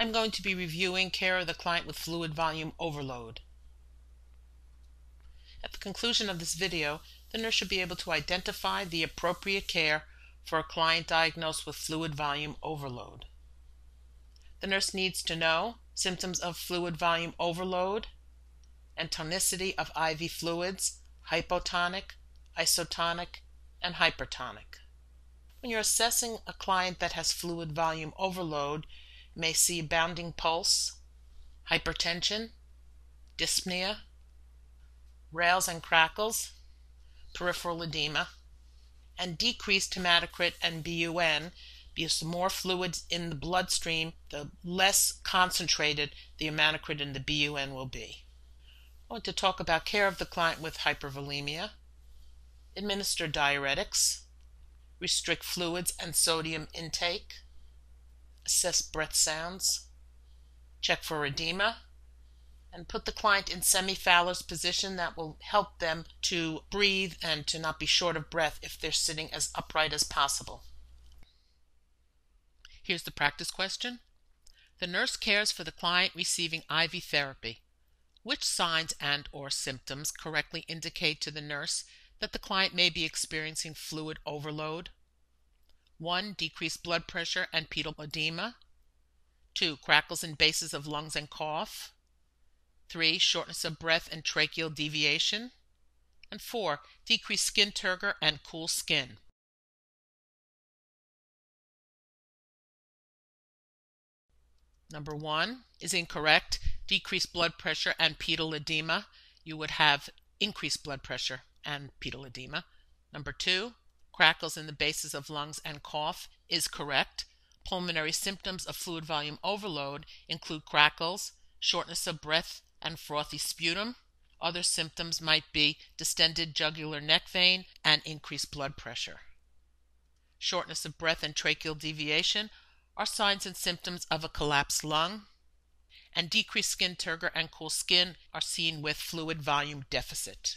I'm going to be reviewing care of the client with fluid volume overload. At the conclusion of this video, the nurse should be able to identify the appropriate care for a client diagnosed with fluid volume overload. The nurse needs to know symptoms of fluid volume overload and tonicity of IV fluids, hypotonic, isotonic, and hypertonic. When you're assessing a client that has fluid volume overload, may see bounding pulse, hypertension, dyspnea, rales and crackles, peripheral edema, and decreased hematocrit and BUN because the more fluids in the bloodstream, the less concentrated the hematocrit and the BUN will be. I want to talk about care of the client with hypervolemia, administer diuretics, restrict fluids and sodium intake, assess breath sounds, check for edema, and put the client in semi-Fowler's position that will help them to breathe and to not be short of breath if they're sitting as upright as possible. Here's the practice question. The nurse cares for the client receiving IV therapy. Which signs and or symptoms correctly indicate to the nurse that the client may be experiencing fluid overload? 1. Decreased blood pressure and pedal edema. 2. Crackles and bases of lungs and cough. 3. Shortness of breath and tracheal deviation. And 4. Decreased skin turgor and cool skin. Number 1 is incorrect. Decreased blood pressure and pedal edema. You would have increased blood pressure and pedal edema. Number 2 crackles in the bases of lungs, and cough is correct. Pulmonary symptoms of fluid volume overload include crackles, shortness of breath, and frothy sputum. Other symptoms might be distended jugular neck vein and increased blood pressure. Shortness of breath and tracheal deviation are signs and symptoms of a collapsed lung. And decreased skin turgor and cool skin are seen with fluid volume deficit.